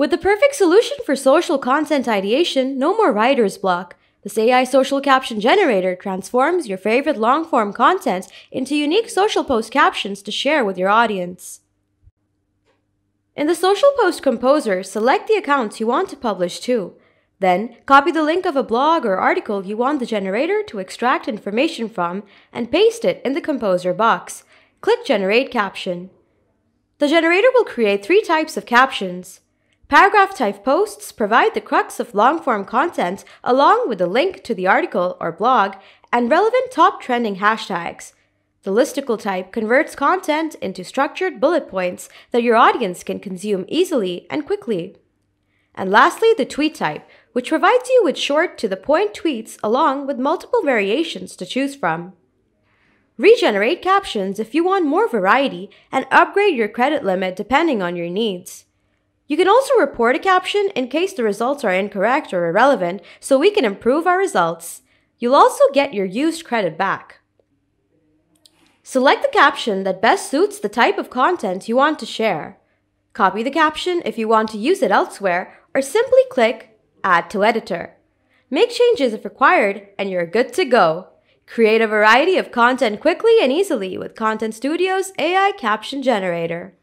With the perfect solution for social content ideation, no more writer's block. This AI social caption generator transforms your favorite long form content into unique social post captions to share with your audience. In the Social Post Composer, select the accounts you want to publish to. Then, copy the link of a blog or article you want the generator to extract information from and paste it in the Composer box. Click Generate Caption. The generator will create three types of captions. Paragraph type posts provide the crux of long form content along with a link to the article or blog and relevant top trending hashtags. The listicle type converts content into structured bullet points that your audience can consume easily and quickly. And lastly, the tweet type, which provides you with short to the point tweets along with multiple variations to choose from. Regenerate captions if you want more variety and upgrade your credit limit depending on your needs. You can also report a caption in case the results are incorrect or irrelevant so we can improve our results. You'll also get your used credit back. Select the caption that best suits the type of content you want to share. Copy the caption if you want to use it elsewhere or simply click Add to Editor. Make changes if required and you're good to go. Create a variety of content quickly and easily with ContentStudio's AI Caption Generator.